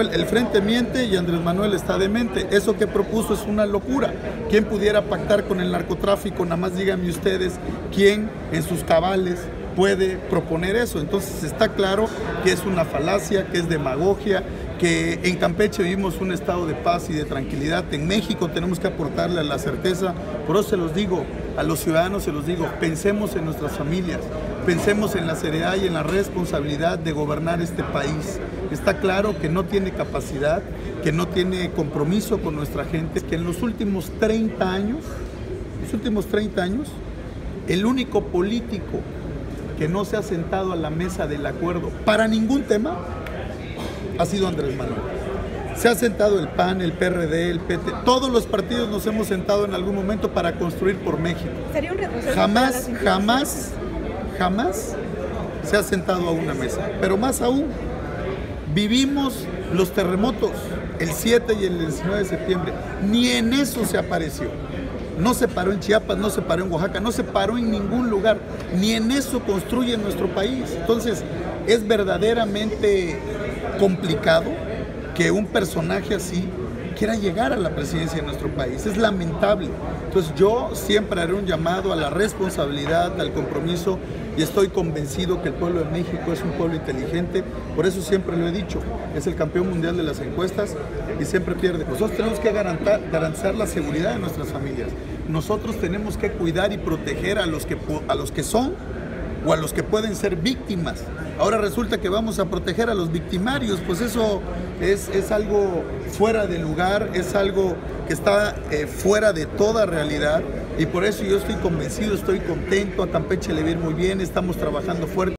El frente miente y Andrés Manuel está demente. Eso que propuso es una locura. ¿Quién pudiera pactar con el narcotráfico? Nada más díganme ustedes quién en sus cabales puede proponer eso. Entonces está claro que es una falacia, que es demagogia, que en Campeche vivimos un estado de paz y de tranquilidad. En México tenemos que aportarle a la certeza. Por eso se los digo, a los ciudadanos se los digo, pensemos en nuestras familias, pensemos en la seriedad y en la responsabilidad de gobernar este país. Está claro que no tiene capacidad, que no tiene compromiso con nuestra gente, que en los últimos 30 años, los últimos 30 años, el único político que no se ha sentado a la mesa del acuerdo para ningún tema ha sido Andrés Manuel. Se ha sentado el PAN, el PRD, el PT, todos los partidos nos hemos sentado en algún momento para construir por México. ¿Sería un retroceso Jamás, jamás, jamás se ha sentado a una mesa. Pero más aún, vivimos los terremotos el 7 y el 19 de septiembre. Ni en eso se apareció. No se paró en Chiapas, no se paró en Oaxaca, no se paró en ningún lugar. Ni en eso construye nuestro país. Entonces, es verdaderamente complicado que un personaje así quiera llegar a la presidencia de nuestro país. Es lamentable. Entonces yo siempre haré un llamado a la responsabilidad, al compromiso y estoy convencido que el pueblo de México es un pueblo inteligente. Por eso siempre lo he dicho, es el campeón mundial de las encuestas y siempre pierde. Nosotros tenemos que garantizar la seguridad de nuestras familias. Nosotros tenemos que cuidar y proteger a los que, a los que son o a los que pueden ser víctimas. Ahora resulta que vamos a proteger a los victimarios, pues eso es, es algo fuera de lugar, es algo que está eh, fuera de toda realidad y por eso yo estoy convencido, estoy contento, a Campeche le viene muy bien, estamos trabajando fuerte.